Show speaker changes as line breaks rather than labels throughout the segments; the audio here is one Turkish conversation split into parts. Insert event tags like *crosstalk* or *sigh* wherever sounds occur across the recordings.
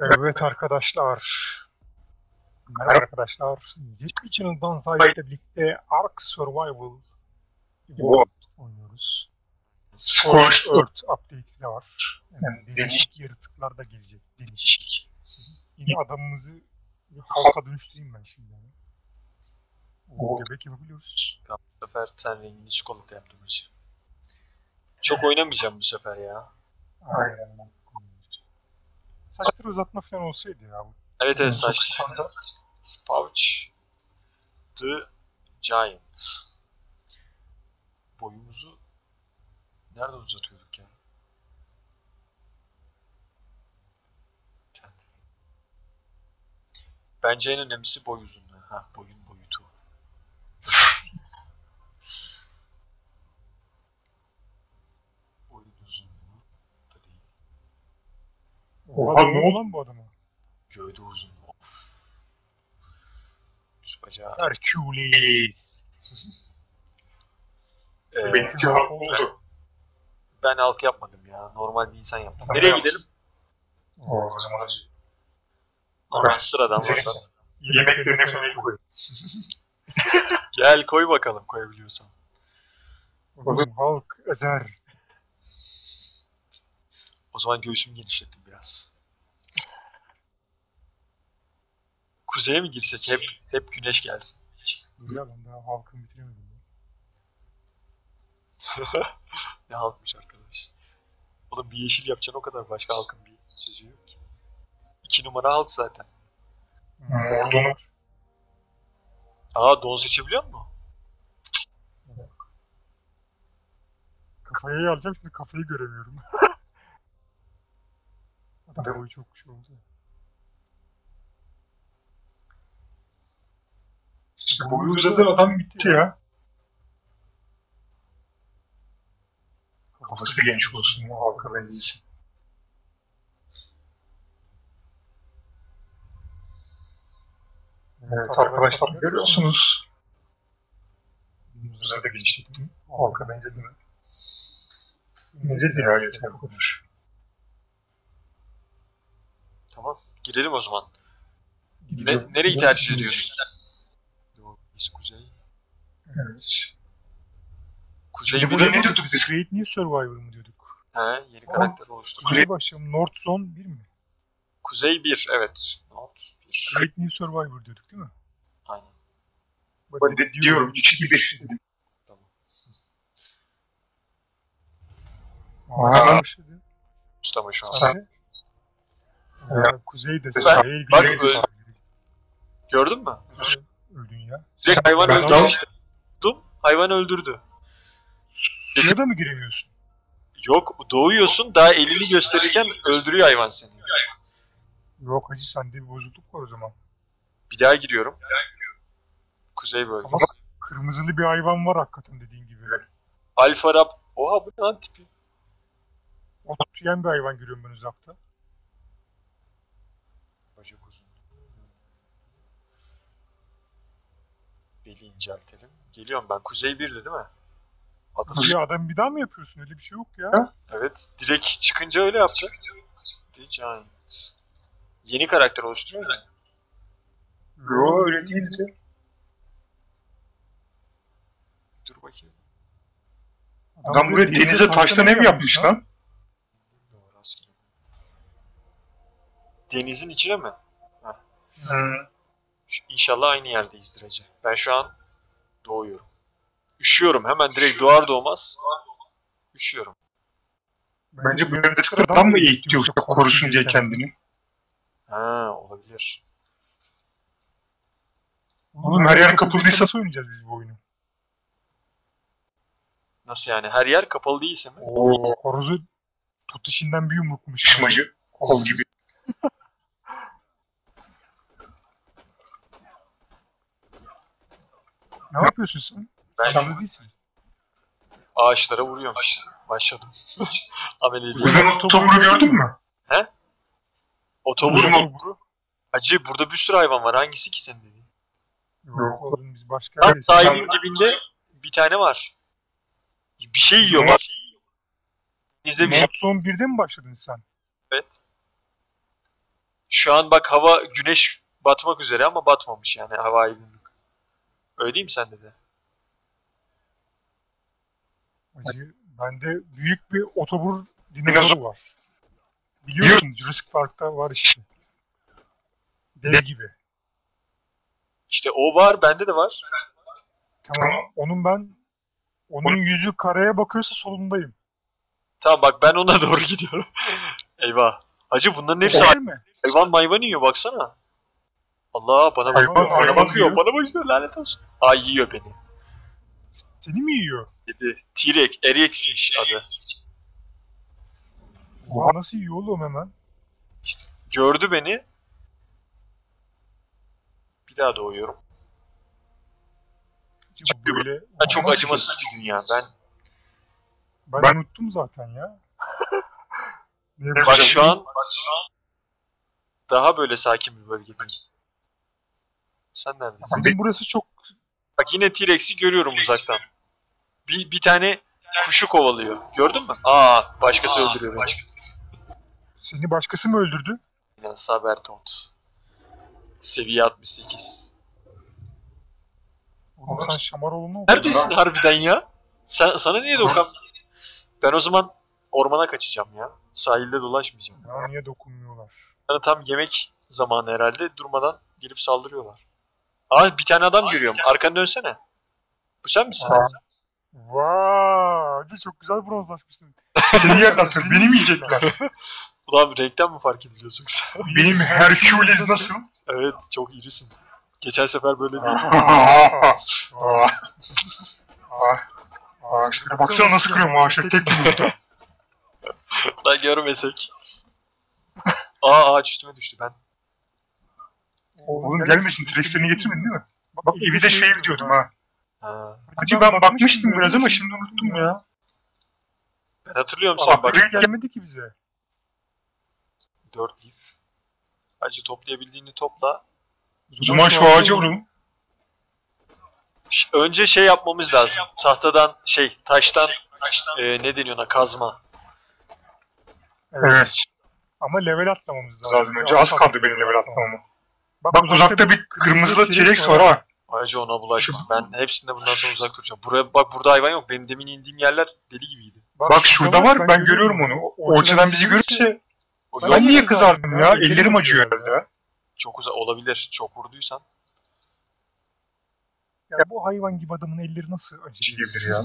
Evet arkadaşlar. Merhaba arkadaşlar. Zipli Channel'dan Zahit'le birlikte Ark Survival oynuyoruz. Scorched Earth update'i de var. Yani değişik yaratıklar da gelecek. Değişik. Yine adamımızı bir halka dönüştüreyim ben şimdi. Yani. O göbek yapabiliyoruz.
Bu sefer ten rengini çikolata yaptım hacı. Çok oynamayacağım bu sefer ya.
Aynen. Saçları uzatma falan olsaydı ya. bu
Evet evet saç. Spouch. The Giant. Boyumuzu nerede uzatıyorduk ya? Bence en önemlisi boy uzunluğu. Ha, boyun uzunluğu da değil.
Oha ne oldu lan bu adama?
Gövde uzunluğu. Of. Bacağı.
Hercules. *laughs*
Ee,
Benimki halk oldu.
ben halk yapmadım ya. Normal bir insan yaptım.
Tamam,
Nereye
yap.
gidelim?
O zaman hacı.
Normal sıradan
Neyse.
başla.
Yemeklerine falan koy. *laughs*
Gel koy bakalım koyabiliyorsan.
Oğlum halk ezer.
O zaman göğsümü genişlettim biraz. Kuzeye mi girsek? Hep hep güneş gelsin.
Ya ben daha halkını bitiremedim. ya. *laughs*
Ne halkmış arkadaş. Oğlum bir yeşil yapacaksın o kadar başka halkın bir sözü yok ki. İki numara halk zaten.
Mordonu.
Aa don seçebiliyor musun?
Kafayı alacağım şimdi kafayı göremiyorum. *laughs* Adam boyu çok şey oldu. İşte boyu uzadı adam bitti ya. Kafası genç olsun o halka benzesin. Evet arkadaşlar görüyorsunuz. Yüzümüze de genişlettim. Halka benzedi mi? Benzedi ya yeter bu kadar.
Tamam. Girelim o zaman. Ne, nereyi tercih ediyorsun? Doğu, biz kuzey.
Evet.
Kuzey
Şimdi burada ne diyorduk biz? Create New Survivor mu diyorduk?
He, yeni karakter oluştur.
Kuzey başlayalım. North Zone 1 mi?
Kuzey 1, evet. Not 1.
Create New Survivor diyorduk değil mi?
Aynen.
Ben de diyorum 2-1 dedim.
Tamam.
Aa, başladı.
Ustama şu an.
Sen? Ya, kuzey de sahil
bak,
güney de
öyle-
sahil.
Gördün mü?
Öldün ya.
Direkt hayvan
Ben
işte. Dum, hayvan öldürdü.
Suya da mı giremiyorsun?
Yok, doğuyorsun daha elini gösterirken öldürüyor hayvan seni.
Yok hacı sende bir bozukluk var o zaman.
Bir daha giriyorum. Kuzey bölge.
Ama kırmızılı bir hayvan var hakikaten dediğin gibi.
Alfa Rap. Oha bu ne lan tipi?
Ot yiyen bir hayvan görüyorum ben uzakta.
Bacak uzun. Beli inceltelim. Geliyorum ben. Kuzey 1'di değil mi? Adı
Nasıl ya adam bir daha mı yapıyorsun? Öyle bir şey yok ya.
Evet. Direkt çıkınca öyle yaptı. The Giant. Yeni karakter oluşturuyor mu?
Yo öyle değildi.
Dur bakayım.
Adam buraya denize taştan ev yapmış lan.
Doğru, rastgele. Denizin içine mi?
Hı.
Şu- İnşallah aynı yerdeyizdir Hacı. Ben şu an doğuyorum. Üşüyorum. Hemen direkt doğar doğmaz. Üşüyorum.
Bence bu yaratıklar adam mı eğitiyor işte korusun diye kendini?
Ha olabilir.
Oğlum her yer kapıldıysa nasıl oynayacağız biz bu oyunu?
Nasıl yani? Her yer kapalı değilse mi?
Oo. Horozu tut işinden bir yumrukmuş. Şmacı. Kol gibi. *laughs* ne yapıyorsun sen?
Ben
de değilsin.
ağaçlara vuruyorum. Başladım. *laughs* Amel ediyorum.
Uzun otoburu gördün mü?
Otobur
Uzun
mu?
otoburu.
Hacı burada bir sürü hayvan var. Hangisi ki senin dediğin?
Yok oğlum biz başka
Tam sahibin dibinde bir tane var. Bir şey yiyor bak. Denizde bir şey.
Zone 1'de mi başladın sen?
Evet. Şu an bak hava güneş batmak üzere ama batmamış yani hava aydınlık. Öyle değil mi sende de?
Hacı, bende büyük bir otobur dinozoru var. Biliyorsun Jurassic Park'ta var işte. Dev gibi.
İşte o var bende de var.
Tamam. Onun ben onun yüzü kareye bakıyorsa solundayım.
Tamam bak ben ona *laughs* doğru gidiyorum. Eyvah. Hacı bunların hepsi
Değil mi?
hayvan mayvan yiyor baksana. Allah bana bak.
Hayvan-
bana
hayvan
bakıyor.
yiyor.
Bana bakıyor lanet olsun. Ay yiyor beni.
Seni mi yiyor?
Dedi. T-Rex, Erex'miş adı.
Oha nasıl yiyor oğlum hemen?
Gördü beni. Bir daha doğuyorum.
Bu böyle...
Ben çok
Nasıl-
acımasız bir dünya. Ben
Ben, unuttum zaten ya. *laughs* ne
bak
yapacağım?
şu an daha böyle sakin bir bölgedeyim. Sen neredesin?
Bizim burası çok...
Bak yine T-Rex'i görüyorum uzaktan. Bir, bir tane kuşu kovalıyor. Gördün mü? Aa başkası öldürüyor beni.
Seni başkası mı öldürdü?
Aynen Sabertont. Seviye 68.
Oğlum sen Şamaroğlu'nu mu?
Neredesin harbiden ya? Sen, sana niye dokun? Ben o zaman ormana kaçacağım ya. Sahilde dolaşmayacağım.
Ya niye dokunmuyorlar?
Bana tam yemek zamanı herhalde durmadan gelip saldırıyorlar. Aa bir tane adam görüyorum. Arkanı dönsene. Bu sen misin?
Aa. Vay, hacı çok güzel bronzlaşmışsın. *laughs* Seni tabii, beni mi yiyecekler? *laughs*
Ulan renkten mi fark ediliyorsun *laughs* sen?
Benim Hercules nasıl?
evet çok irisin. Geçen sefer böyle değil.
Aa, işte baksana nasıl kırıyor maaşı tek yumrukta.
Lan görmesek. Aa ağaç üstüme düştü ben.
Oğlum gelmesin, T-Rex'lerini getirmedin değil mi? Bak evi de şey diyordum ha.
Ha.
Hacı ben bakmıştım biraz ama şimdi unuttum ya.
Ben hatırlıyorum sen bak.
Buraya gelmedi ki bize.
4 leaf. Acı toplayabildiğini topla.
O zaman şu ağaca vurun.
Ş- Önce şey yapmamız lazım. Tahtadan şey taştan e, ne deniyor ona kazma.
Evet. Ama level atlamamız lazım. Önce az kaldı benim level atlamama. Bak, uzakta bir kırmızılı T-Rex var ha.
Ayrıca ona bulaşma. Ben hepsinde bundan sonra uzak duracağım. Buraya bak burada hayvan yok. Benim demin indiğim yerler deli gibiydi.
Bak şurada var ben görüyorum onu. O açıdan bizi görürse
O
ben
yok
niye kızardım ya? Ellerim acıyor herhalde ya.
çok uzak olabilir. Çok vurduysan.
Ya bu hayvan gibi adamın elleri nasıl acıyabilir ya?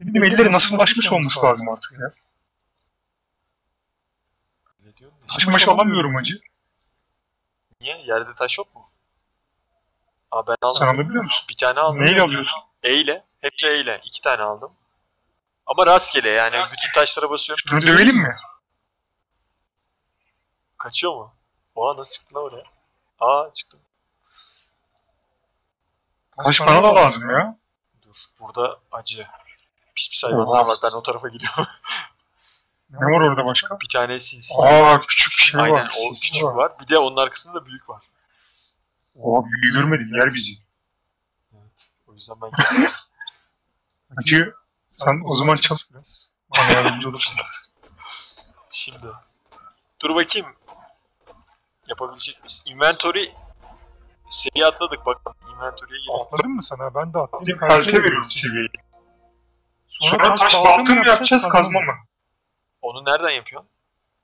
Benim elleri nasıl ulaşmış olması lazım artık ya.
Ne diyorsun?
Taş maş alamıyorum acı.
Niye? Yerde taş yok mu? Aa ben aldım.
Sen alabiliyor musun?
Bir tane aldım.
Neyle alıyorsun?
E ile. Hepsi E ile. İki tane aldım. Ama rastgele yani. Bütün taşlara basıyorum.
Şunu dövelim mi?
Kaçıyor mu? Oha nasıl çıktı lan oraya? Aa çıktım.
Taş bana da lazım ya.
Dur. Burada acı. Pis pis hayvanlar var. Ben o tarafa gidiyorum. *laughs*
Ne var orada başka?
bir tane sinsi.
Aa küçük bir şey
Aynen
var.
o küçük var. Bir de onun arkasında da büyük var.
Oha büyüğü görmedim yer bizi.
Evet. O yüzden ben geldim. *laughs*
Acı sen o zaman çalış biraz. Bana yardımcı olursun. *laughs*
Şimdi. Dur bakayım. Yapabilecek miyiz? Inventory seviye atladık bakalım. Inventory'e girelim.
Atladın mı sana? Ben de atladım.
Kalte veriyorum seviyeyi.
Sonra taş balta mı yapacağız kazma mı?
Onu nereden yapıyorsun?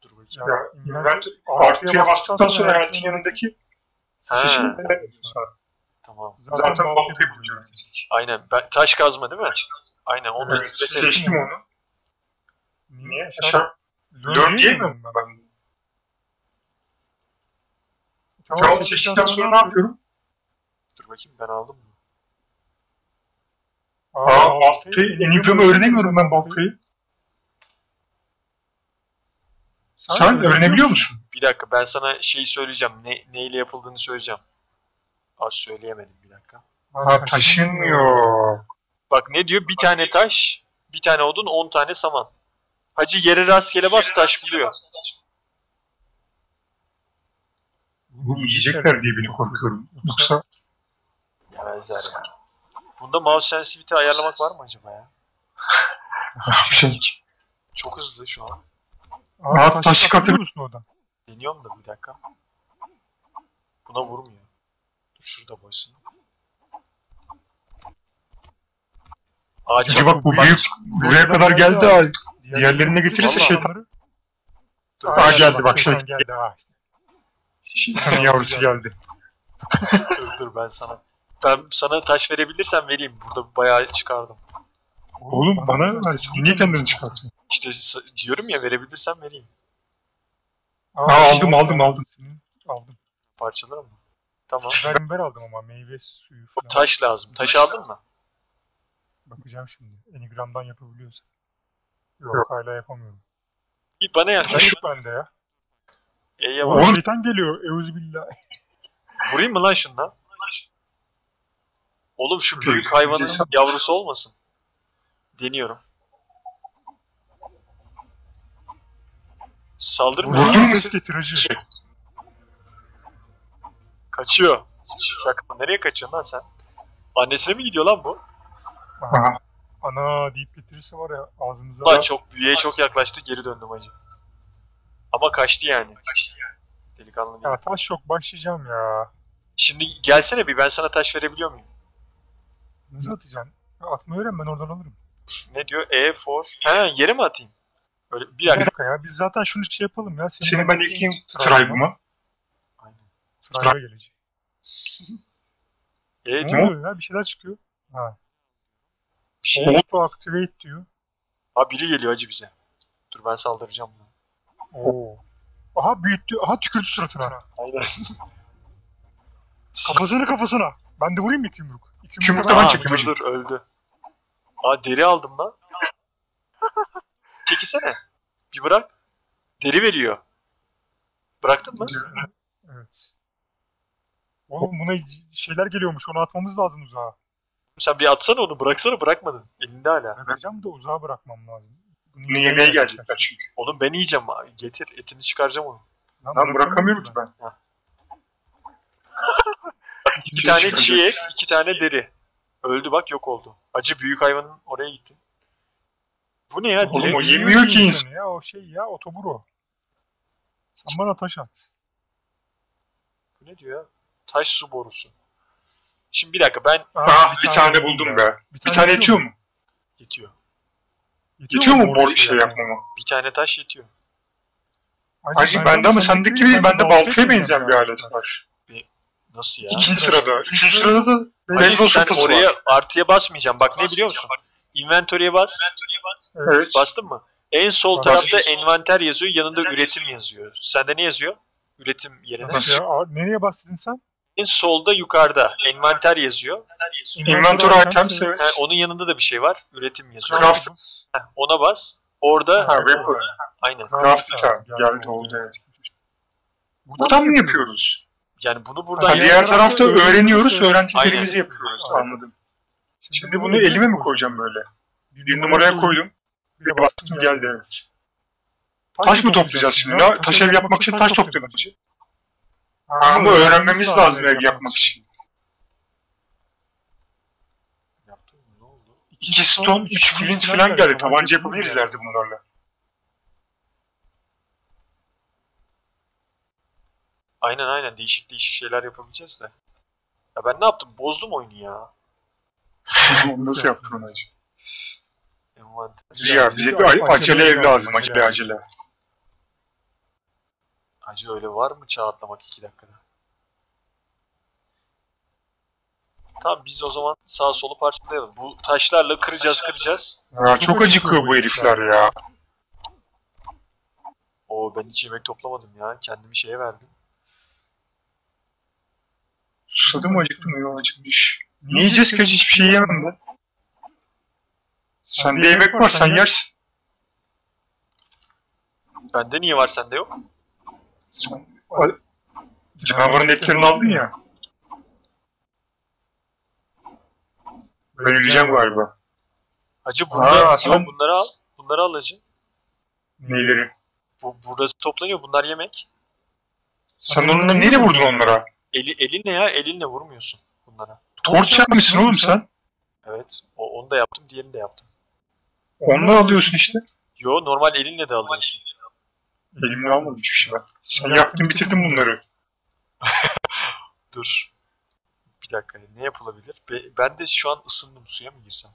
Dur bakayım.
Ya,
invent artıya bastıktan sonra hayatın yanındaki
Ha.
seçimi
Tamam.
zaten baltayı buluyorum.
Aynen. Ben, taş kazma değil mi? Aynen onu
Evet, seçtim onu.
Niye?
Aşağı Learn diyemiyorum ben. Tamam seçtikten sonra ne yapıyorum?
Dur bakayım ben aldım mı?
Aa baltayı, Enigram'ı öğrenemiyorum ben baltayı. Sen öğrenebiliyor musun?
Bir dakika ben sana şeyi söyleyeceğim. Ne, neyle yapıldığını söyleyeceğim. Az söyleyemedim bir dakika.
Ha taşınmıyor.
Bak ne diyor? Bir tane taş, bir tane odun, on tane saman. Hacı yere rastgele bas taş buluyor.
Bu yiyecekler diye beni korkuyorum. Yoksa
Yemezler ya. Bunda mouse sensitivity ayarlamak var mı acaba ya? *laughs*
şey.
Çok hızlı şu an.
Aa, taş
taş
çıkartabiliyor
çıkartabiliyor
musun oradan?
Deniyorum da bir dakika. Buna vurmuyor. Dur şurada boysun. Ağaç
Çünkü bak bu büyük buraya kadar geldi ha. Diğerlerine getirirse
Vallahi.
şeytan.
Dur,
Aa, geldi, bak,
şeytan
şey-
geldi ha işte.
Şeytanın yavrusu geldi.
dur, dur ben sana. Ben sana taş verebilirsem vereyim. Burada bayağı çıkardım.
Oğlum bana ver. Sen niye kendini çıkartıyorsun?
İşte diyorum ya verebilirsem vereyim.
Aa,
Ha, aldım,
şey-
aldım, aldım.
Senin- Aldım.
Parçalar mı? Tamam.
Ben biber aldım ama meyve suyu falan.
Taş lazım. Taş aldın mı?
Bakacağım şimdi. Enigram'dan yapabiliyorsa. Yok, hala yapamıyorum.
Git bana yaklaş.
yok bende ya. Oğlum,
bak.
Oğlum-
şeytan geliyor. Euzubillah.
Vurayım mı lan şundan? Oğlum şu büyük hayvanın yavrusu olmasın. Deniyorum. Saldırmıyor.
Vurdun mu?
Ses getir hacı.
Kaçıyor. Sakın. Nereye kaçıyorsun lan sen? Annesine mi gidiyor lan bu?
Aha.
Ana deyip getirirse var ya ağzımıza.
Lan çok büyüğe çok yaklaştı geri döndüm hacı. Ama kaçtı yani. Delikanlı değil.
Ya taş yok başlayacağım ya.
Şimdi gelsene bir ben sana taş verebiliyor muyum?
Nasıl atacaksın? Atmayı öğren ben oradan alırım.
Ne diyor? E for. He yere mi atayım? Öyle bir dakika.
dakika ya biz zaten şunu şey yapalım ya. Senin
Seni ben ilkeyim
tribe'ıma-.
Aynen.
Tribe'a gelecek.
E
Ne
diyor.
oluyor ya? Bir şeyler çıkıyor. Ha.
Bir şey.
Auto activate diyor.
Ha biri geliyor hacı bize. Dur ben saldıracağım buna.
Oo. Aha büyüttü. Aha tükürdü suratına.
Aynen.
Kafasını kafasına. Ben de vurayım mı iki yumruk? İki
Yumruk da ben çekeyim
dur dur öldü. Aa deri aldım lan. Çekilsene. Bir bırak. Deri veriyor. Bıraktın mı?
Evet. Oğlum buna şeyler geliyormuş. Onu atmamız lazım uzağa.
Sen bir atsana onu bıraksana bırakmadın. Elinde hala.
Vereceğim de uzağa bırakmam lazım.
Bunu yemeye gelecekler çünkü.
Oğlum ben yiyeceğim abi. Getir etini çıkaracağım onu.
Lan bırakamıyorum ki ben.
İki
Şey
tane çiğ et, iki tane deri. Öldü bak yok oldu. Acı büyük hayvanın oraya gitti. Bu ne ya?
Oğlum o yemiyor ki insan.
Ya o şey ya otoburo. Sen bana taş at.
Bu ne diyor ya? Taş su borusu. Şimdi bir dakika ben
Ah bir tane buldum be. Bir tane yetiyor mu?
yetiyor.
Yetiyor mu bor
boru
şey
yapmaya?
yapmama?
Bir tane taş yetiyor.
Hacı bende ama sendeki gibi bende baltaya benzeyen bir alet var.
Nasıl ya?
İkinci *laughs* sırada. Üçüncü sırada da Beyzbol
sen oraya
var.
artıya basmayacağım. Bak ne biliyor musun? Inventory'e bas.
Evet.
Bastın mı? En sol tarafta envanter yazıyor. Yanında üretim yazıyor. Sende ne yazıyor? Üretim yerine.
Nereye bastın sen?
En solda yukarıda envanter yazıyor.
Inventory items evet.
Ha, onun yanında da bir şey var. Üretim yazıyor.
Craft.
Ha, ona bas. Orada
Ha Weapon.
aynen.
Craft. Geldi oldu evet. Buradan mı yapıyoruz?
Yani bunu buradan
Ha,
Hayır,
diğer tarafta öğreniyoruz, öğrendiklerimizi
Aynen.
yapıyoruz. Anladım. Şimdi bunu elime mi koyacağım böyle? Bir numaraya koydum. Bir de bastım geldi evet. Taş mı toplayacağız şimdi? Ne- Taş ev yapmak için taş topluyoruz. Ha, Ama öğrenmemiz lazım ev yapmak için. İki stone, üç flint falan geldi. Tabanca yapabiliriz derdi bunlarla.
Aynen aynen değişik değişik şeyler yapabileceğiz de. Ya ben ne yaptım? Bozdum oyunu ya.
Nasıl *laughs* yaptın onu acı?
Envanter.
Ya bize bir a- acele ev lazım, acele acele.
Acı öyle var mı çağ atlamak 2 dakikada? Tamam biz o zaman sağ solu parçalayalım. Bu taşlarla kıracağız kıracağız.
Ya çok acıkıyor bu herifler ya.
Oo ben hiç yemek toplamadım ya. Kendimi şeye verdim.
Susadım acıktım ya acıkmış. Ne yiyeceğiz ki hiçbir şey yemem ben. Sende yemek var sen yersin.
Bende niye var sende yok?
Sen a- canavarın etlerini aldın ya. Ben öleceğim galiba.
Hacı bunları,
Aa, sen-
bunları al. Bunları al hacı.
Neyleri?
Bu, burada toplanıyor. Bunlar yemek.
Sen onunla neyle vurdun onlara?
Eli, elinle ya. Elinle vurmuyorsun bunlara.
Torç yapmışsın oğlum sen.
Evet. O, onu da yaptım. Diğerini de yaptım.
Onunla alıyorsun işte.
Yo normal elinle de alıyorsun.
Elimle almadım hiçbir şey ben. Sen yaptın bitirdin bunları. *laughs*
Dur. Bir dakika. Ne yapılabilir? Be- ben de şu an ısındım. Suya mı girsem?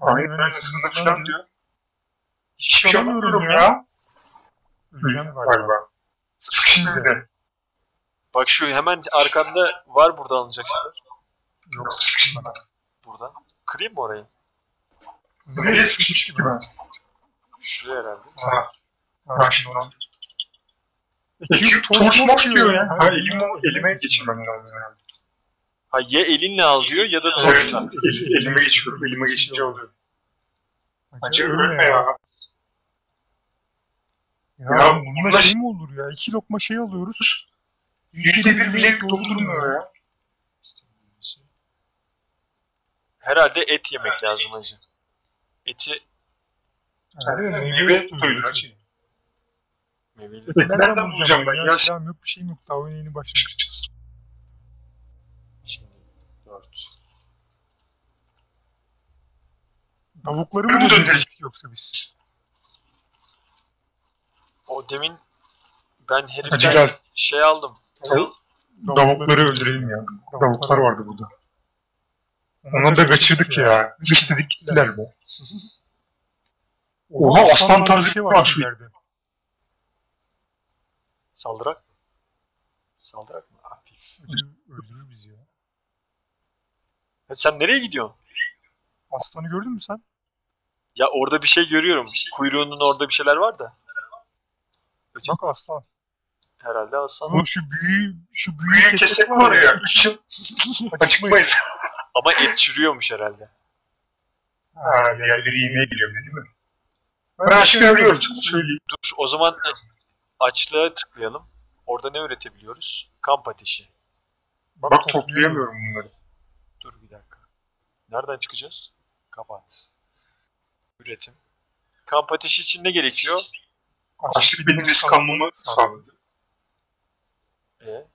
Aynen ben ısındım falan diyor. Hiçbir şey anlamıyorum ya.
Öleceğim galiba.
Galiba. Sıkıştı bir de.
Bak şu hemen arkanda var burada alınacak şeyler.
Yok sıkıştım ben.
Buradan. Kırayım mı orayı?
Nereye sıkışmış gibi ben?
Şuraya herhalde.
Ha.
Ha şimdi onu.
Ekip torç moç diyor ya. Ha elime, elime geçirmem lazım yani.
Ha ya elinle al diyor ya da
Evet,
torçla.
el- elime geçiyorum. Elime geçince oluyor. Acı
ölme
ya.
Ya,
Ya
bununla- şey mi olur ya? İki lokma şey alıyoruz.
Yüzde bir bile doldurmuyor ya.
Herhalde et yemek lazım hacı. Eti
Yani
Meyve doyurur acı.
meyveli.
Eti nereden bulacağım ben? Ya
Ya-
silahım yok bir şeyim yok. Daha oyuna yeni başlamışız.
Şimdi 4.
Tavukları mı
döndürecek.
yoksa biz?
O demin ben
Hacı
heriften şey aldım.
Davukları öldürelim ya. Davuklar vardı burada. Onları da kaçırdık ya. Dış dedik gittiler be. Oha aslan tarzı bir şey var şu.
ileride.
Saldırak mı? Saldırak mı? Aktif.
Öldürür, bizi ya.
Ha, sen nereye gidiyorsun?
Aslanı gördün mü sen?
Ya orada bir şey görüyorum. Kuyruğunun orada bir şeyler var da. Öteki
Bak aslan.
Herhalde aslan.
Ama şu büyüğü, şu büyüğü
Büyük kesek var ya. Üç yıl *laughs* açıkmayız.
Ama et çürüyormuş herhalde.
Ha yerleri yemeye geliyor değil mi? Ben aşkına ölüyorum. Söyleyeyim.
Dur o zaman açlığa tıklayalım. Orada ne üretebiliyoruz? Kamp ateşi.
Bak toplayamıyorum bunları.
Dur bir dakika. Nereden çıkacağız? Kapat. Üretim. Kamp ateşi için ne gerekiyor?
Açlık benim risk almamı sağladı.
E?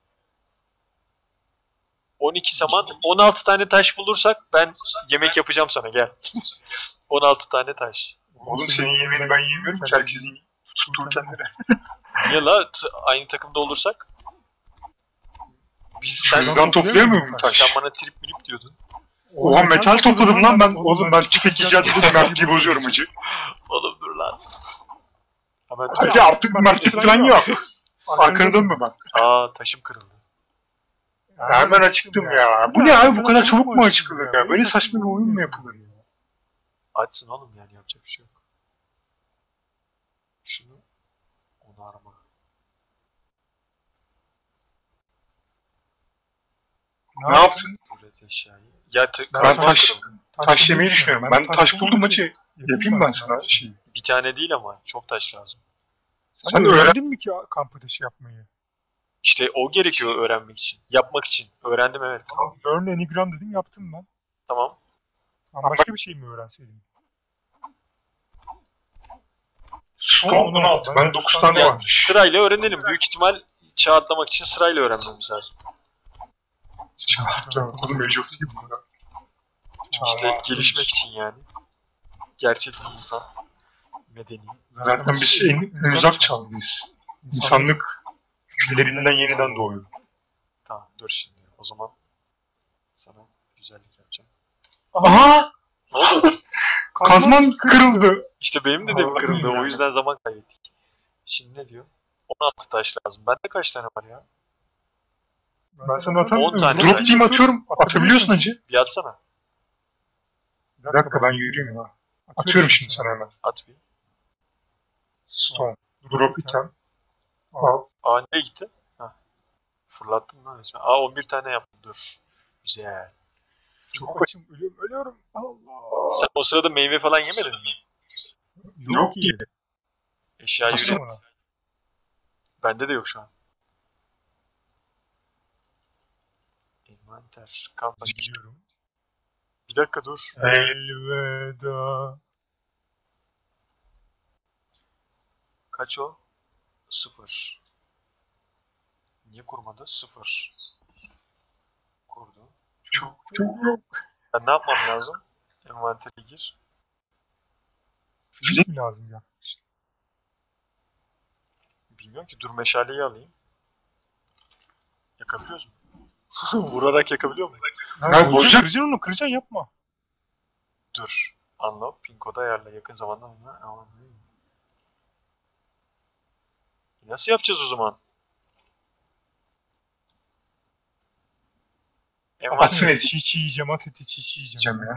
12 saman, 16 tane taş bulursak ben yemek yapacağım sana gel. *laughs* 16 tane taş.
Oğlum senin yemeğini ben yemiyorum ki herkesin tuttuğu kendine. *laughs*
Niye la? Aynı takımda olursak? Biz sen,
Şuradan toplayamıyor muyum taş?
sen bana trip milip diyordun.
Oha metal topladım lan ben. Oğlum ben tüfek icat edip *laughs* mertliği bozuyorum acı.
Oğlum dur lan. Hemen
Acı artık mertlik falan yok. Arkana dönme bak.
Aa taşım kırıldı.
Ya hemen açıktım ya. Bu ne abi bu kadar çabuk mu açıkılır ya? Böyle saçma bir oyun mu yapılır ya?
Açsın oğlum yani yapacak bir şey yok. Şunu onarma.
Ne yaptın?
Üret eşyayı. Ya
Ben
taş-. Taş yemeyi düşünüyorum. Ben taş buldum acı. Yapayım ben sana şey.
Bir tane değil ama çok taş lazım.
Sen,
Sen
öğrendin mi ki kamp ateşi yapmayı?
İşte o gerekiyor öğrenmek için. Yapmak için. Öğrendim evet.
Learn Enigram dedin yaptım ben.
Tamam.
Ama başka bir şey mi öğrenseydim?
Son 16. Ben 9 tane
Ya,
varmış.
sırayla öğrenelim. Büyük ihtimal çağ atlamak için sırayla öğrenmemiz lazım.
Çağatlar. Oğlum Age of Steel burada.
İşte gelişmek için yani. Gerçek bir insan. Medeni.
Zaten biz en, en uzak çağdayız. İnsanlık hükümlerinden yeniden doğuyor.
Tamam dur şimdi. O zaman sana güzellik yapacağım.
Aha!
Ne oldu? *laughs*
Kazman kırıldı.
İşte benim de demin kırıldı. O yüzden zaman kaybettik. Şimdi ne diyor? 16 taş lazım. Bende kaç tane var ya?
Ben sana atamıyorum.
10 tane
Drop
taş.
team atıyorum. Atabiliyorsun acı.
Bir atsana.
Bir dakika ben yürüyeyim ya. Atıyorum şimdi sana hemen.
At bir.
Stone. Drop item. Al.
Aa nereye gitti? Ha. Fırlattın lan resmen. Aa 11 tane yaptım. Dur. Güzel.
Çok açım ölüyorum ölüyorum. Allah.
Sen o sırada meyve falan yemedin mi?
Yok ki.
Eşya yürü. Bende de yok şu an. Envanter. Kamp ateşi.
Gidiyorum.
Bir dakika dur.
Elveda.
Kaç o? Sıfır. Niye kurmadı? Sıfır. Kurdu.
Çok çok yok.
Ben ne yapmam lazım? Envantere gir.
Fizik mi lazım ya?
Bilmiyorum ki. Dur meşaleyi alayım. Yakabiliyoruz mu? *laughs* Vurarak yakabiliyor muyum?
Ya,
kıracaksın,
bozacak-
kıracaksın onu kıracaksın yapma.
Dur. Anla. Pin kodu ayarla. Yakın zamanda mı? Nasıl yapacağız o zaman? Envanter-
Atsın eti.
Çiğ çiğ yiyeceğim at eti çiğ çiğ yiyeceğim.
Ya.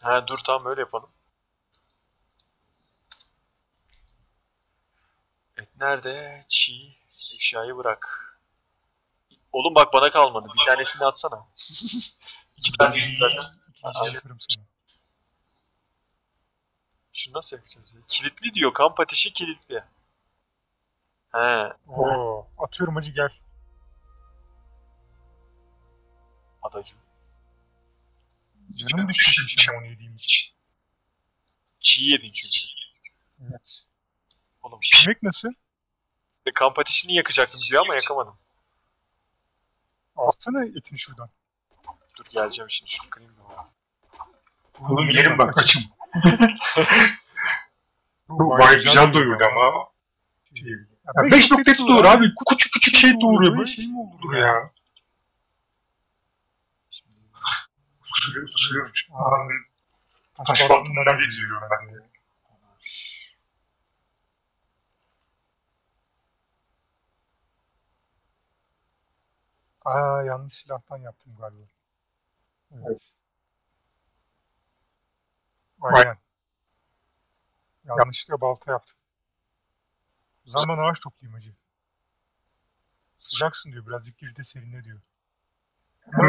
Ha dur tamam öyle yapalım. Et nerede? Çiğ. Eşyayı bırak. Oğlum bak bana kalmadı. Bir tanesini atsana. *laughs* İki tane değil zaten.
İkinci yaparım sana.
Şunu nasıl yapacağız ya? Kilitli diyor. Kamp ateşi kilitli. He.
Oo, atıyorum hacı gel.
Adacım.
Canım düştü şimdi onu yediğim için.
Çiğ yedin çünkü.
Evet.
Oğlum
Yemek nasıl?
kamp ateşini yakacaktım diyor ama yakamadım.
Alsana etini şuradan.
Dur geleceğim şimdi şunu kırayım da.
Oğlum yerim bak kaçım. *laughs*
Bu
güzel doyurdu ama.
Şey,
Ya beş nokta doğur abi. Küçük küçük şey doğuruyor.
Böyle şey mi olur
Dur
ya?
Kusuruyor kusuruyor.
Taş baltından
geziyorum ben de.
Aa yanlış silahtan yaptım galiba. Evet. Aynen. Yanlışlıkla balta yaptım. Zaman ağaç toplayayım hacı. Sıcaksın diyor birazcık gir de serinle diyor.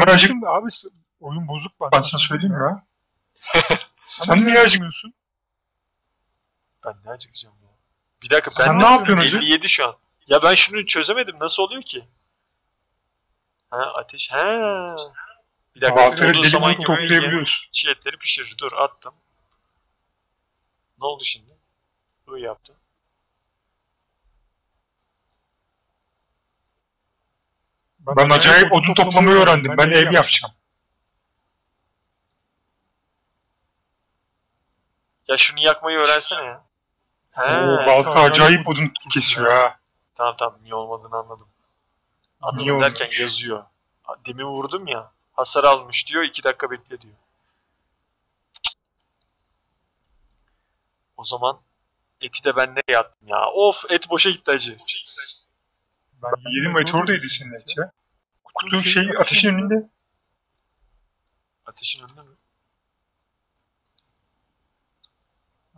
Acık
Şimdi abi oyun bozuk bak.
ben sana söyleyeyim ya. *laughs*
Sen, niye acımıyorsun?
ben ne acıkacağım ya? Bir dakika ben
Sen ne yapıyorsun hacı?
57 şu an. Ya ben şunu çözemedim. Nasıl oluyor ki? Ha ateş. Ha. Bir dakika. Olduğu
deli
zaman
toplayabiliyoruz.
çiğ etleri pişirir. Dur attım. Ne oldu şimdi? Bu yaptım.
Ben acayip odun toplamayı öğrendim. Ben ev yapacağım.
Ya şunu yakmayı öğrensene ya. He.
Oo, balta acayip odun kesiyor ha.
Tamam tamam niye olmadığını anladım. Anladım
Niye
derken yazıyor. Demin vurdum ya. Hasar almış diyor. 2 dakika bekle diyor. O zaman eti de ben nereye attım ya? Of et boşa gitti acı.
Ben
Yedim et oradaydı senin ya. Kutu şey ateşin önünde.
Ateşin önünde mi?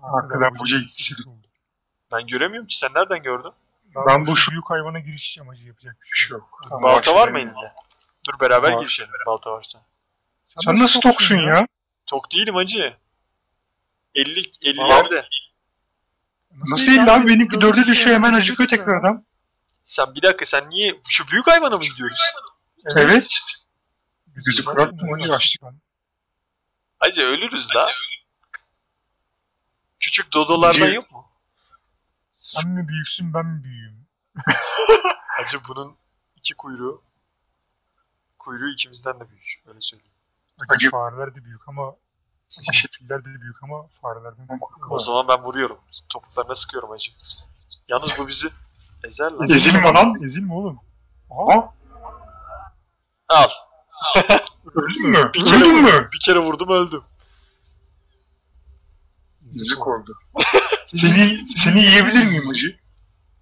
Arkadan boca gitti.
Ben göremiyorum ki. Sen nereden gördün?
Ben bu şu büyük hayvana girişeceğim hacı yapacak bir şey yok.
yok.
Balta var mı elinde? Dur beraber
Var.
girişelim balta varsa.
Sen nasıl toksun ya?
Tok değilim acı. 50
Aa.
50'lerde.
Nasıl değil abi? Benimki dörde düşüyor hemen acıkıyor tekrardan.
Sen bir dakika sen niye şu büyük hayvana mı gidiyoruz?
Evet. Gözü kırarttım hacı açtık.
Acı ölürüz la. Küçük dodolardan yok mu?
Sen mi büyüksün ben mi büyüğüm? *laughs*
Acı bunun iki kuyruğu. Kuyruğu ikimizden de büyük. Öyle söyleyeyim.
Acı
Acı-
fareler de büyük ama *laughs* filler de büyük ama farelerden büyük.
O zaman ben vuruyorum. Topuklarına sıkıyorum acı. Yalnız bu bizi ezer lan.
Ezilme lan.
Ezilme oğlum. Aha.
Ha?
Al.
Öldün mü?
Bir kere,
Öldün mü?
vurdum, bir kere vurdum öldüm.
Yazık oldu. *laughs* Seni, seni yiyebilir miyim hacı?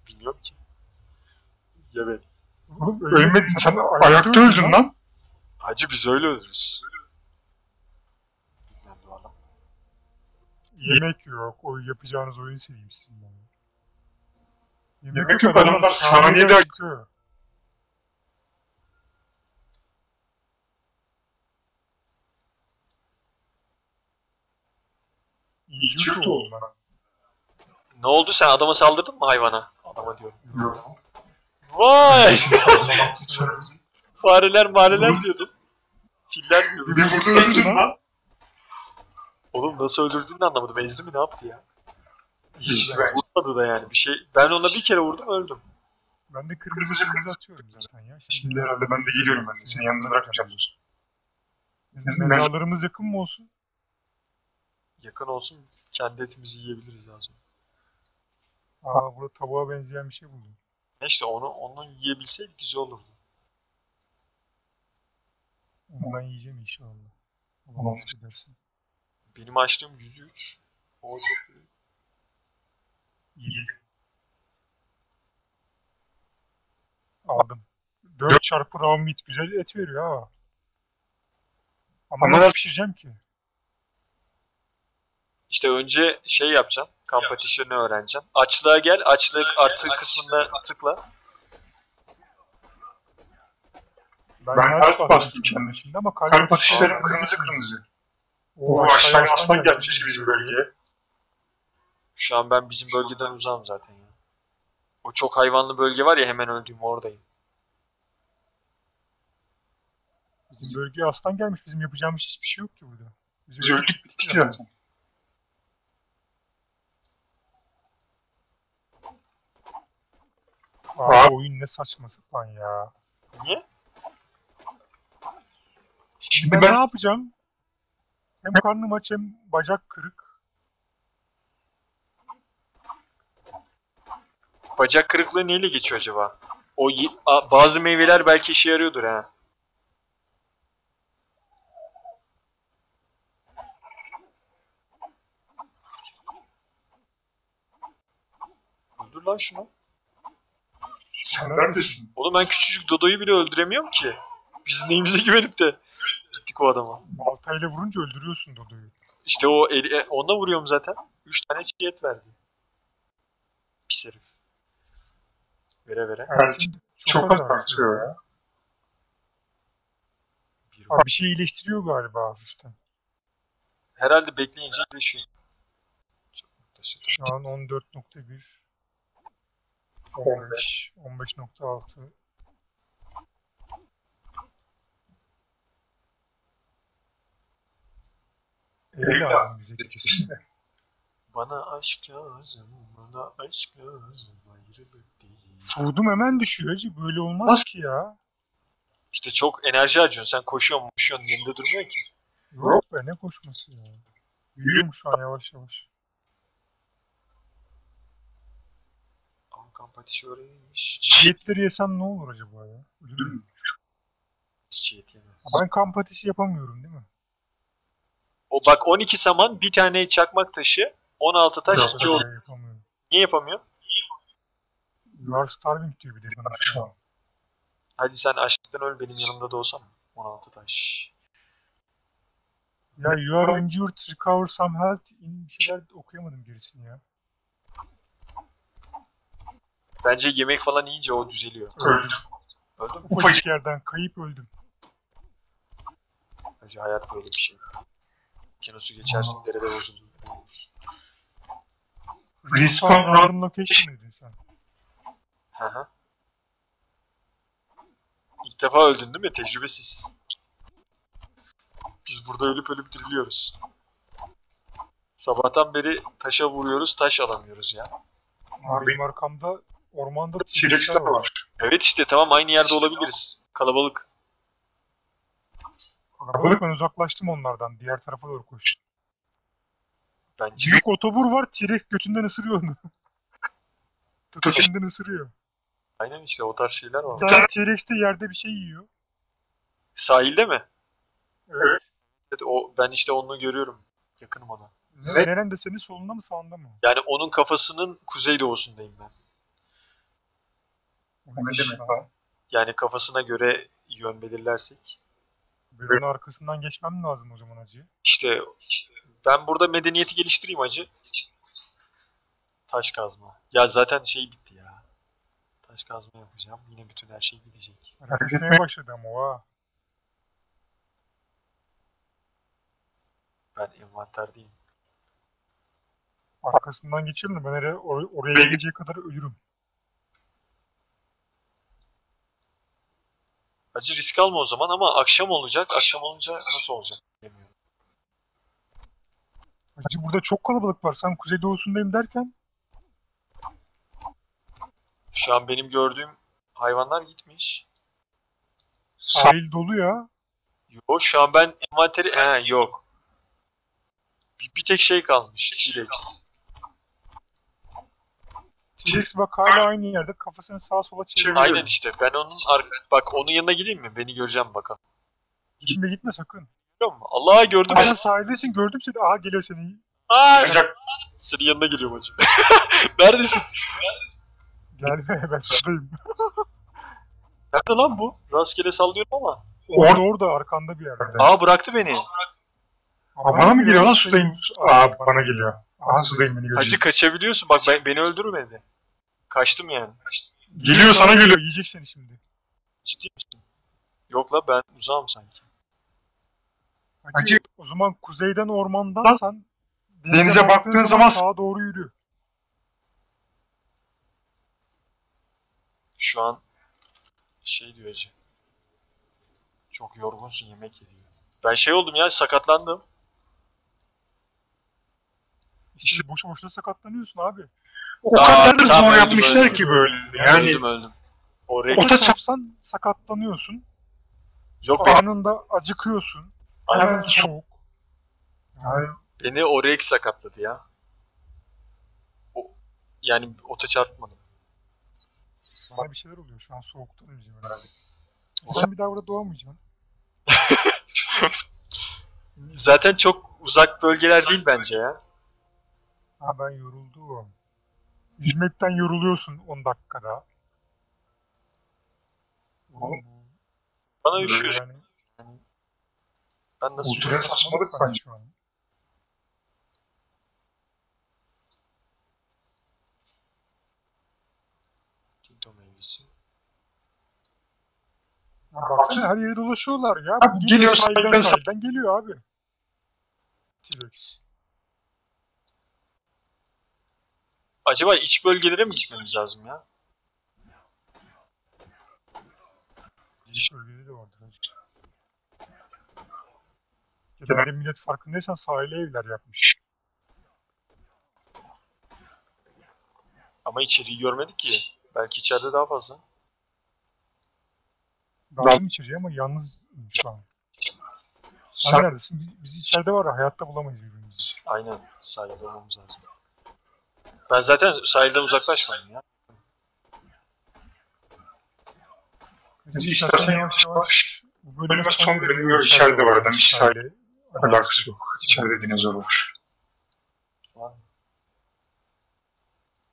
Bilmiyorum ki. Ya ben.
Oğlum,
Ölmedin sen ayakta öldün lan.
Hacı biz öyle ölürüz.
Yemek yok. O yapacağınız oyun seveyim sizin bana.
Yemek yok, adamlar saniyede-
çıkıyor. İncir oldum ben.
Ne oldu sen adama saldırdın mı hayvana? Adama diyorum. Vay! *laughs* *laughs* Fareler mareler diyordun. Filler diyordun.
Bir vurdun öldün lan.
Oğlum nasıl öldürdüğünü de anlamadım. Ezdi mi ne yaptı ya?
İşte ben-
Vurmadı da yani bir şey. Ben ona bir kere vurdum öldüm.
Ben de kırmızı kırmızı atıyorum zaten ya.
Şimdi herhalde ben de geliyorum ben de. Seni yalnız bırakmayacağım.
Bizim Mezalarımız yakın mı olsun?
Yakın olsun kendi etimizi yiyebiliriz lazım.
Aa burada tavuğa benzeyen bir şey buldum.
Ne işte onu onu yiyebilseydik güzel olurdu.
Onu ben yiyeceğim inşallah. Allah nasip edersin.
Benim açtığım 103. O çok büyük.
Yedi. Aldım. 4 çarpı raw meat güzel et veriyor ha. Ama
Ama-
nasıl pişireceğim ki?
İşte önce şey yapacaksın. Competition'ı öğreneceksin. Açlığa gel. Açlık artı kısmına tıkla.
Ben alt bastım kendime.
şimdi ama kalp,
Kalp atışlarım kırmızı kırmızı. O aşağıya aslan gelmiş bizim bölgeye.
Şu an ben bizim bölgeden uzağım zaten ya. O çok hayvanlı bölge var ya hemen öldüğüm oradayım.
Bizim bölgeye aslan gelmiş. Bizim yapacağımız hiçbir şey yok ki burada. Biz
Biz öldük bittik zaten.
Aa, oyun ne saçma sapan ya.
Niye?
Şimdi
Ben, ne
ben
yapacağım? Hem karnım aç hem bacak kırık.
Bacak kırıklığı neyle geçiyor acaba? O bazı meyveler belki işe yarıyordur ha. Öldür lan şunu.
sen neredesin?
Oğlum ben küçücük Dodo'yu bile öldüremiyorum ki. Biz neyimize güvenip de gittik o adama.
Baltayla vurunca öldürüyorsun Dodo'yu.
İşte o el, e, onunla vuruyorum zaten. 3 tane çiğ et verdi. Pis herif. Vere vere.
Evet, çok az
az
artıyor ya.
Bir
Abi bir şey iyileştiriyor galiba hafiften.
Herhalde bekleyince iyileşiyor. Çok.
Şu an 14.1 15 15.6 Eli lazım bize kesin. *laughs*
Bana aşk lazım, bana aşk lazım, ayrılık değil.
Food'um hemen düşüyor hacı. Böyle olmaz ki ya.
İşte çok enerji harcıyorsun. Sen koşuyorsun, koşuyorsun, yerinde durmuyor ki.
Yok be ne koşması ya. Yürüyorum şu an yavaş yavaş.
Ama kamp ateşi öğrenilmiş.
Çiğetleri yesem ne olur acaba ya? Ölür müyüm?
Çiğ et yeme.
Ben kamp ateşi yapamıyorum değil mi?
O bak 12 saman, bir tane çakmak taşı, 16 taş,
Yok,
2 oldu.
ben yapamıyorum.
Niye yapamıyor?
You are starving diyor bir de bana şu an.
Hadi sen açlıktan öl benim yanımda da olsam. 16 taş.
Ya you are injured, recover some health in bir şeyler okuyamadım gerisini ya.
Bence yemek falan yiyince o düzeliyor.
Öldüm.
Öldün mü?
Ufacık yerden kayıp öldüm.
Bence hayat böyle bir şey. Kinosu geçersin derede bozulur.
Respawn
Random location dedin sen.
Hı hı. İlk defa öldün değil mi? Tecrübesiz. Biz burada ölüp ölüp diriliyoruz. Sabahtan beri taşa vuruyoruz, taş alamıyoruz ya.
Abi benim arkamda ormanda
T-Rex'ler var.
Evet işte tamam aynı yerde olabiliriz. Kalabalık.
Kalabalık ben uzaklaştım onlardan. Diğer tarafa doğru koştum.
Bence
Büyük otobur var. T-Rex götünden ısırıyor onu. *laughs* Tutuşundan ısırıyor.
aynen işte o tarz şeyler var.
Bir tane T-Rex de yerde bir şey yiyor.
Sahilde mi?
Evet.
Evet o ben işte onu görüyorum. Yakınım ona.
Ne? Nerede senin solunda mı sağında mı?
Yani onun kafasının kuzeydoğusundayım ben.
Ne demek?
Yani kafasına göre yön belirlersek.
Onun arkasından geçmem lazım o zaman acı.
İşte ben burada medeniyeti geliştireyim acı. Taş kazma. Ya zaten şey bitti ya. Taş kazma yapacağım. Yine bütün her şey gidecek.
Hareket etmeye başladı ama o ha.
Ben envanterdeyim.
Arkasından geçelim de ben oraya, or- oraya geleceği kadar ölürüm.
Acı risk alma o zaman ama akşam olacak. Akşam olunca nasıl olacak bilmiyorum.
Hacı burada çok kalabalık var. Sen kuzeydoğusundayım derken
Şu an benim gördüğüm hayvanlar gitmiş.
sahil dolu ya.
Yok şu an ben envanteri... He yok. Bir, bir tek şey kalmış. T-Rex.
T-Rex bak hala aynı yerde kafasını sağa sola çeviriyor.
Aynen işte. Ben onun ar- bak onun yanına gideyim mi? Beni göreceğim bakalım.
Gitme gitme sakın.
Biliyor musun? Allah gördüm.
Aa, sen sahildesin gördüm seni. Aha geliyor seni.
Aa,
Sıcak.
senin yanına geliyorum hacı. *laughs* Neredesin?
Gelme *laughs* ben sudayım.
Nerede lan bu? Rastgele sallıyorum ama.
Orada orada arkanda bir yerde.
Aa bıraktı beni.
Aa, bana mı geliyor lan sudayım? Aa bana geliyor. Aha sudayım beni
Hacı
görecek.
kaçabiliyorsun. Bak ben, beni öldürmedi. Kaçtım yani.
Geliyor sana geliyor.
Yiyecek seni şimdi.
Ciddi misin? Yok la ben uzağım sanki.
Hacı,
Hacı-
o zaman kuzeyden ormandan
Lan,
sen
denize baktığın zaman-
sağa doğru yürü.
Şu an şey diyor hacı. Çok yorgunsun yemek yediyor. Ben şey oldum ya sakatlandım.
İşte boşu boşuna sakatlanıyorsun abi.
O
Aa,
kadar da
tamam,
zor
öldüm,
yapmışlar
öldüm.
ki böyle. Yani
öldüm öldüm. Oraya
Ota
çarpsan sakatlanıyorsun.
Yok beni,
Anında acıkıyorsun. Hemen soğuk.
yani
beni oraya sakatladı ya. O, yani ota çarpmadım.
Bana bir şeyler oluyor şu an soğuktan öleceğim herhalde. Sen bir daha burada doğamayacaksın. *laughs*
Zaten çok uzak bölgeler değil bence ya.
Ha ben yoruldum. Yüzmekten yoruluyorsun 10 dakikada.
Bana üşüyor.
yani
Ben nasıl
Ultra saçmalık
ben şu an.
Tinto meyvesi.
Baksana her yere dolaşıyorlar ya.
Abi geliyor,
sahilden
sahilden-
sahilden geliyor abi. T-Rex.
Acaba iç bölgelere mi gitmemiz lazım ya?
Diş bölgede de vardır. Genelde millet farkındaysan sahile evler yapmış.
Ama içeriği görmedik ki. Belki içeride daha fazla.
Daldım içeriye ama yalnız şu an. Sen
Sen
neredesin? Biz, biz içeride var ya hayatta bulamayız birbirimizi.
Aynen. Sahilde olmamız lazım. Ben zaten sahilden uzaklaşmayayım ya.
Biz istersen yavaş yavaş bu
bölüme son. Yok içeride var adam. Hiç sahile alakası yok. İçeride dinozor var.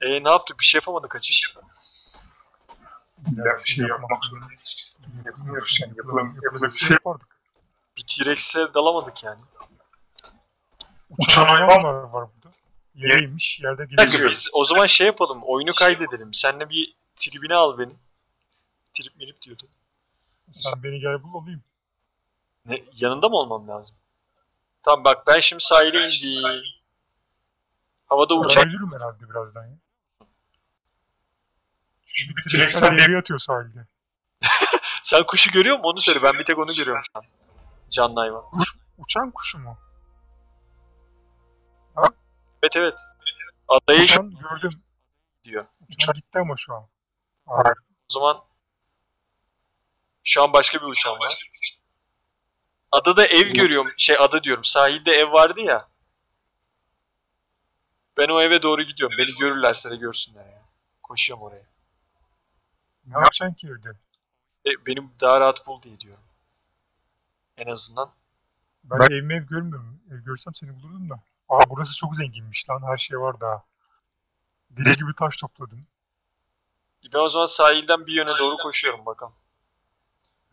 E ne yaptık? Bir şey yapamadık.
Ya bir şey yapmak zorundayız. Yapamıyoruz yani. Yapılan, yapılacak bir şey
yapardık.
Bir T-Rex'e dalamadık yani.
Uçan hayvan var, var burada. Yereymiş, yerde
Bir biz o zaman şey yapalım. Oyunu kaydedelim. Senle bir tribine al beni. Trip mirip diyordu.
Sen beni gel bul alayım.
Ne, yanında mı olmam lazım? Tamam bak ben şimdi sahile indim. Havada uçak.
Ölürüm herhalde birazdan ya.
Çünkü
T-Rex'ler
T-Rex'ler
yere yatıyor sahilde. *laughs*
Sen kuşu görüyor musun? Onu söyle. Ben bir tek onu görüyorum şu an. Canlı hayvan.
Uçan kuşu mu?
Evet evet. Adaya
Uçan gördüm.
diyor.
Uçan gitti ama şu an.
Hayır.
O zaman şu an başka bir uçağım var. Adada ev görüyorum. Şey ada diyorum. Sahilde ev vardı ya. Ben o eve doğru gidiyorum. Beni görürlerse de görsünler ya. Koşuyorum oraya.
Ne yapacaksın ki evde?
E, benim daha rahat bul diye diyorum. En azından.
Ben,
Ben-
evimi ev görmüyorum. Ev görsem seni bulurdum da. Aa burası çok zenginmiş lan. Her şey var daha. Deli gibi taş topladım.
Ben o zaman sahilden bir yöne doğru koşuyorum bakalım.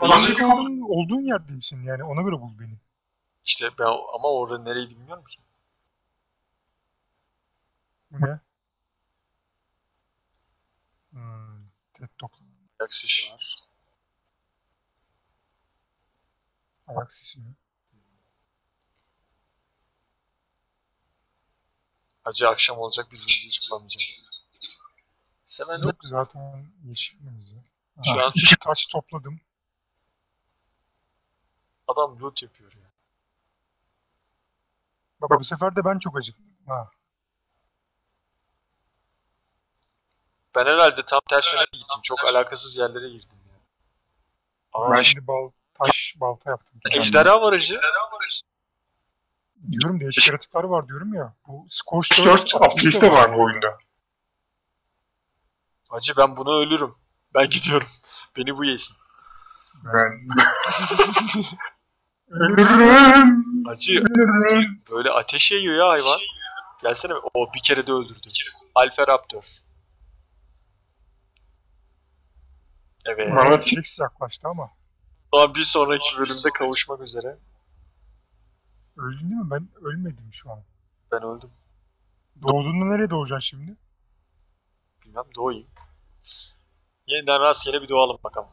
Benim olduğun, olduğun yerdeysin yani. Ona göre bul beni.
İşte ben ama orada nereydi bilmiyorum ki.
Bu ne? Hmm, tet topladım.
Ayak sesi var.
Ayak sesi mi?
Acı akşam olacak birbirimizi hiç bulamayacağız. Seven
Yok zaten yeşilimiz ya.
Şu
Ha,
an-
iki taş topladım.
adam loot yapıyor ya.
Bak bu sefer de ben çok acıktım. Ha.
Ben herhalde tam ters yöne gittim. Çok alakasız yerlere girdim ya.
Ben-
Şimdi bal, taş balta yaptım.
ejderha var acı.
Diyorum değişik yaratıklar var diyorum ya. Bu Scorch 4
4 atliste var bu oyunda.
Acı ben buna ölürüm. Ben gidiyorum. *laughs* Beni bu yesin.
Ben Ölürüm.
Acı
Ölürüm.
böyle ateş yayıyor ya hayvan. Gelsene o bir kere de öldürdü. Alfa Raptor. Evet.
Bana
T-Rex yaklaştı ama.
Daha bir sonraki bölümde kavuşmak üzere.
Öldün değil mi? Ben ölmedim şu an.
Ben öldüm.
Doğduğunda nereye doğacaksın şimdi?
Bilmem doğayım. Yeniden rastgele bir doğalım bakalım.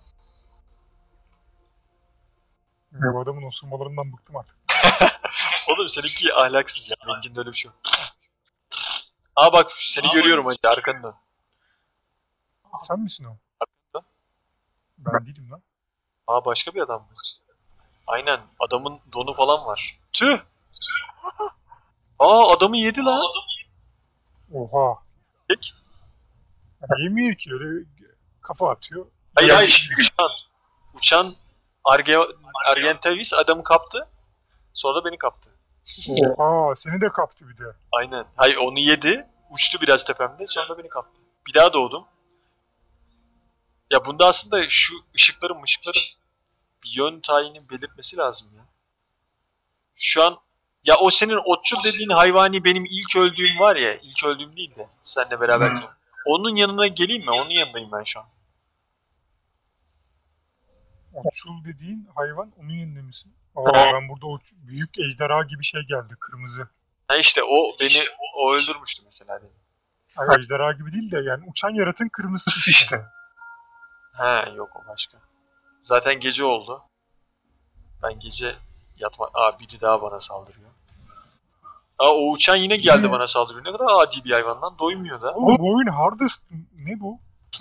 Bu adamın osurmalarından bıktım artık. *laughs*
Oğlum seninki ahlaksız ya. Benimkinde öyle bir şey yok. Aa bak seni görüyorum hacı arkanda.
Sen misin o?
Arkanda.
Ben değilim lan.
Aa başka bir adam mı? Aynen adamın donu falan var. Tüh! Aa adamı yedi lan.
Oha.
Peki.
Yemiyor ki öyle kafa atıyor.
Hayır hayır
şimdi-
uçan. Uçan Arge Argentavis adamı kaptı. Sonra da beni kaptı.
Oha seni de kaptı bir de.
Aynen. Hayır onu yedi. Uçtu biraz tepemde. Sonra da beni kaptı. Bir daha doğdum. Ya bunda aslında şu ışıkların ışıkların bir yön tayini belirtmesi lazım ya. Şu an ya o senin otçul dediğin hayvani benim ilk öldüğüm var ya. ilk öldüğüm değil de seninle beraber.
Hmm.
Onun yanına geleyim mi? Onun yanındayım ben şu an.
Otçul dediğin hayvan onun yanında mısın? Aa, ben burada o büyük ejderha gibi şey geldi kırmızı.
Ha işte o beni o öldürmüştü mesela beni.
Hayır ejderha gibi değil de yani uçan yaratın kırmızısı *laughs*
işte.
Ha yok o başka. Zaten gece oldu. Ben gece yatma... Aa biri daha bana saldırıyor. Aa o uçan yine geldi bana saldırıyor. Ne kadar adi bir hayvandan doymuyor da.
Oğlum bu oyun hardest ne bu? *laughs*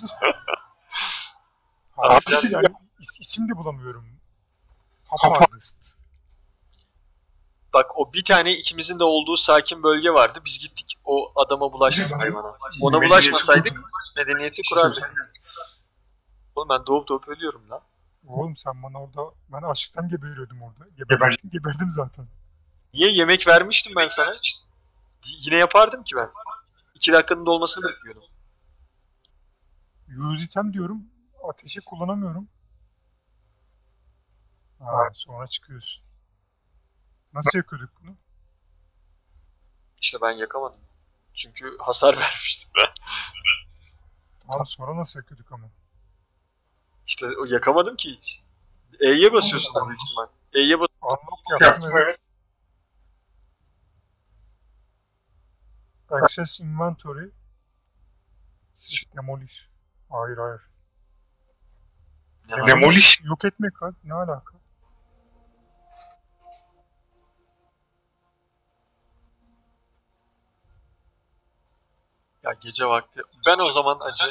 Hardest
yani-
yani is- isim de bulamıyorum. Papa hardest.
Bak o bir tane ikimizin de olduğu sakin bölge vardı. Biz gittik o adama bulaştık hayvana. Ona bulaşmasaydık medeniyeti kurardık. Oğlum ben doğup doğup ölüyorum lan.
Oğlum sen bana orada ben açlıktan geberiyordum orada. Geberdim, geberdim zaten.
Niye yemek vermiştim ben sana? Yine yapardım ki ben. İki dakikanın dolmasını bekliyordum.
Use item diyorum. Ateşi kullanamıyorum. Ha, sonra çıkıyorsun. Nasıl yakıyorduk bunu?
İşte ben yakamadım. Çünkü hasar *laughs* vermiştim ben.
Tamam sonra nasıl yakıyorduk ama?
İşte o yakamadım ki hiç. E'ye basıyorsun da büyük ihtimal. E'ye bas.
Unlock yaptım
Yaptım
evet.
evet.
Access inventory. Demolish. Hayır hayır.
Var?
Demolish.
Yok etmek abi ne alaka?
Ya gece vakti. Ben o zaman acı.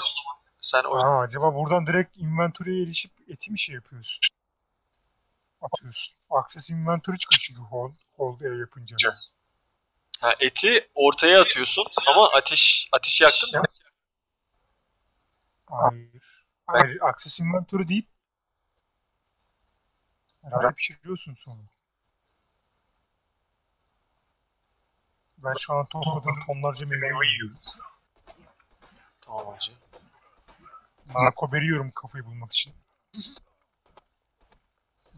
Sen o
Aa, acaba buradan direkt inventory'e erişip eti mi şey yapıyorsun? Atıyorsun. Access inventory çıkıyor çünkü hold, hold E yapınca.
ha, eti ortaya atıyorsun ama ateş ateş yaktın mı?
Hayır. Hayır, access inventory deyip herhalde pişiriyorsun sonra. Ben şu an topladığım tonlarca meyve yiyorum.
Tamam acı.
Narko veriyorum kafayı bulmak için.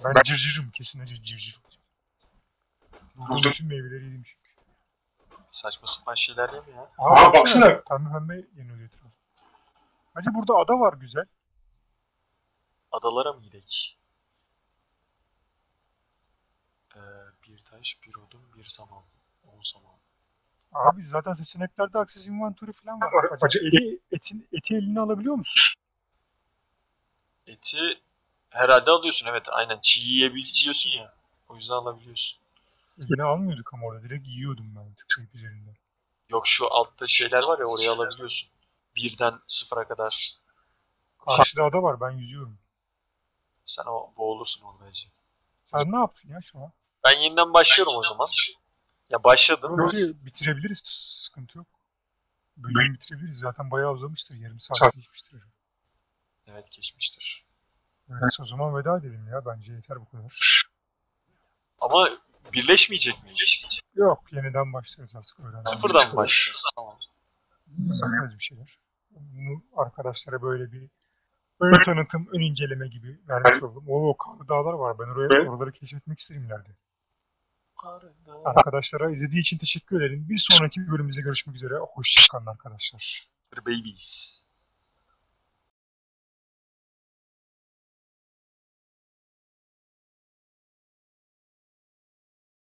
Ben cırcırım kesin acı cırcır. Bulduğum bütün meyveleri yedim çünkü.
Saçma sapan şeyler yeme ya.
Aa, baksana.
Pembe pembe yeniyor etrafı. Hacı burada ada var güzel.
Adalara mı gidek? Ee, bir taş, bir odun, bir saman. On saman.
Abi zaten seçeneklerde access inventory falan var. Hacı, eli, etin, eti eline alabiliyor musun?
Eti herhalde alıyorsun evet aynen. Çiğ yiyebiliyorsun ya. O yüzden alabiliyorsun.
Yine almıyorduk ama orada direkt yiyordum ben tıklayıp üzerinden.
Yok şu altta şeyler var ya oraya alabiliyorsun. Birden sıfıra kadar.
Karşıda ada var ben yüzüyorum.
Sen o boğulursun orada.
Sen ne yaptın ya şu an?
Ben yeniden başlıyorum o zaman. Ya başladım.
Böyle bitirebiliriz sıkıntı yok. Bölümü bitirebiliriz zaten bayağı uzamıştır yarım saat geçmiştir.
Evet geçmiştir.
Evet, o zaman veda edelim ya bence yeter bu kadar.
Ama birleşmeyecek miyiz?
Yok yeniden başlarız artık öğren.
Sıfırdan mı başlıyoruz? Tamam.
Bilmez bir şeyler. Bunu arkadaşlara böyle bir ön tanıtım, ön inceleme gibi vermiş oldum. Oo karlı dağlar var. Ben oraya oraları keşfetmek isterim ileride. Arkadaşlara izlediği için teşekkür ederim. Bir sonraki bölümümüzde görüşmek üzere. Hoşçakalın arkadaşlar.
Babies.